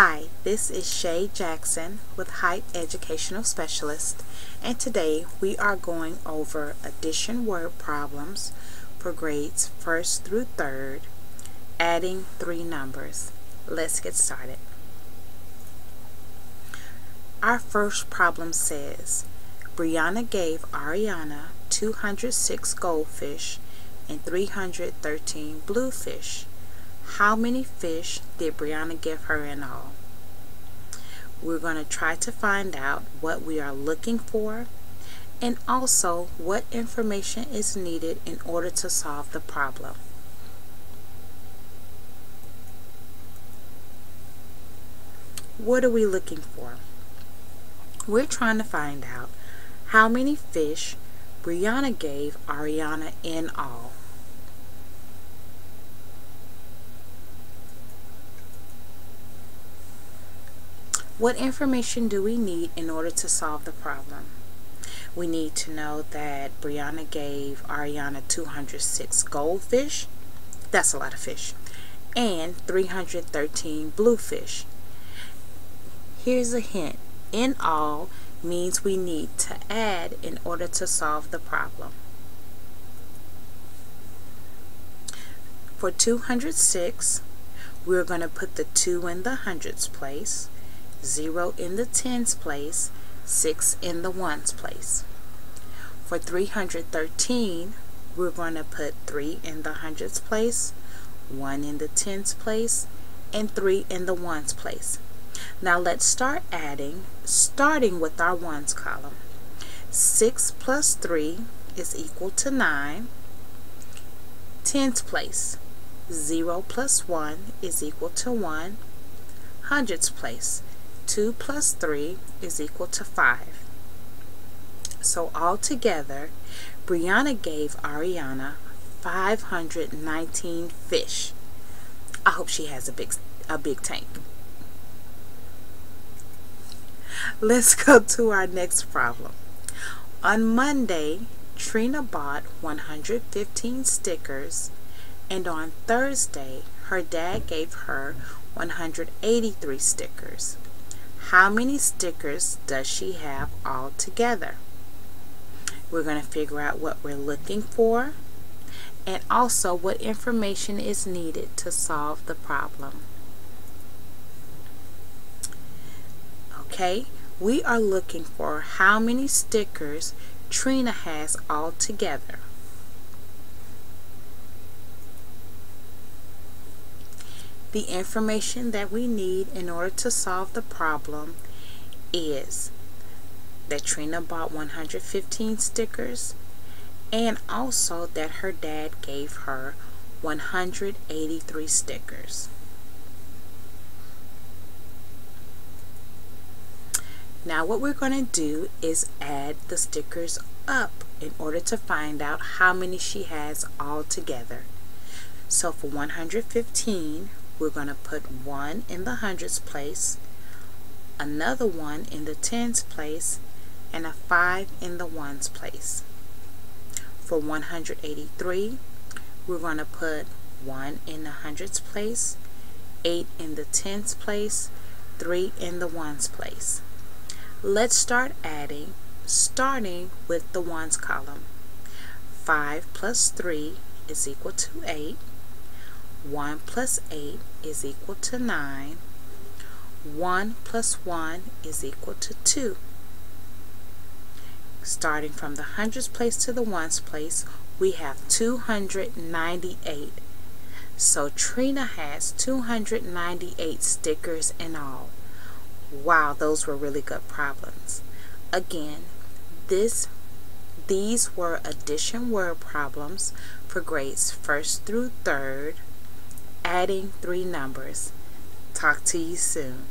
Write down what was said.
Hi, this is Shay Jackson with HYPE Educational Specialist, and today we are going over addition word problems for grades 1st through 3rd, adding three numbers. Let's get started. Our first problem says, Brianna gave Ariana 206 goldfish and 313 bluefish. How many fish did Brianna give her in all? We're going to try to find out what we are looking for and also what information is needed in order to solve the problem. What are we looking for? We're trying to find out how many fish Brianna gave Ariana in all. What information do we need in order to solve the problem? We need to know that Brianna gave Ariana 206 goldfish. That's a lot of fish. And 313 bluefish. Here's a hint. In all means we need to add in order to solve the problem. For 206, we're going to put the 2 in the hundreds place 0 in the tens place, 6 in the ones place. For 313, we're going to put 3 in the hundreds place, 1 in the tens place, and 3 in the ones place. Now let's start adding, starting with our ones column. 6 plus 3 is equal to 9. Tens place, 0 plus 1 is equal to 1. Hundreds place, 2 plus 3 is equal to 5. So altogether, Brianna gave Ariana 519 fish. I hope she has a big a big tank. Let's go to our next problem. On Monday, Trina bought 115 stickers and on Thursday, her dad gave her 183 stickers. How many stickers does she have all together? We're going to figure out what we're looking for and also what information is needed to solve the problem. Okay, we are looking for how many stickers Trina has all together. The information that we need in order to solve the problem is that Trina bought 115 stickers and also that her dad gave her 183 stickers. Now what we're going to do is add the stickers up in order to find out how many she has all together. So for 115, we're going to put one in the hundreds place, another one in the tens place, and a 5 in the ones place. For 183, we're going to put 1 in the hundreds place, 8 in the tens place, 3 in the ones place. Let's start adding, starting with the ones column. 5 plus 3 is equal to 8. 1 plus 8 is equal to 9. 1 plus 1 is equal to 2. Starting from the hundreds place to the ones place, we have 298. So Trina has 298 stickers in all. Wow, those were really good problems. Again, this these were addition word problems for grades 1st through 3rd adding three numbers. Talk to you soon.